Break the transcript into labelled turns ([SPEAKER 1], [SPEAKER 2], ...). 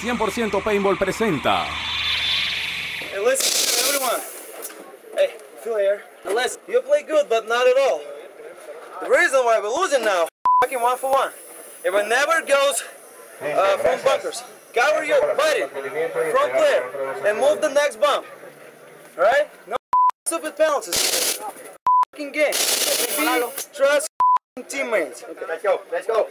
[SPEAKER 1] 100% Paintball presenta.
[SPEAKER 2] Hey, listen, everyone. Hey, Phil here. Unless you play good, but not at all. The reason why we're losing now, fucking one for one. It never goes uh, from bunkers. Cover your body, front player, and move the next bump. Alright? No stupid penalties. Fucking game. Be trust teammates. Okay, let's go. Let's go.